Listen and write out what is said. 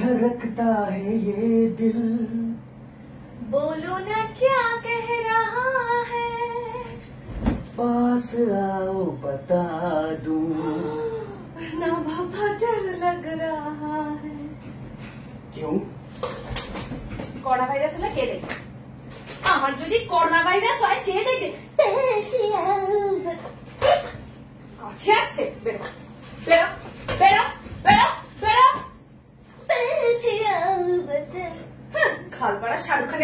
धड़कता है ये दिल बोलो ना क्या कह रहा है पास आओ बता दूं ना बाबा डर लग रहा है क्यों করোনা ভাইরাস হলে কে দেখবে আমার যদি করোনা ভাইরাস হয় কে দেখবে কাছে আসছে বেরো aşağı yukarı.